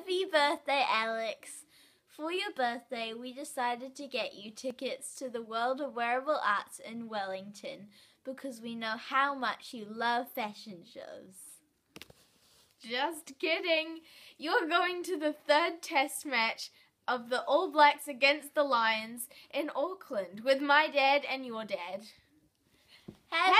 Happy birthday, Alex. For your birthday, we decided to get you tickets to the World of Wearable Arts in Wellington because we know how much you love fashion shows. Just kidding. You're going to the third test match of the All Blacks against the Lions in Auckland with my dad and your dad. Happy!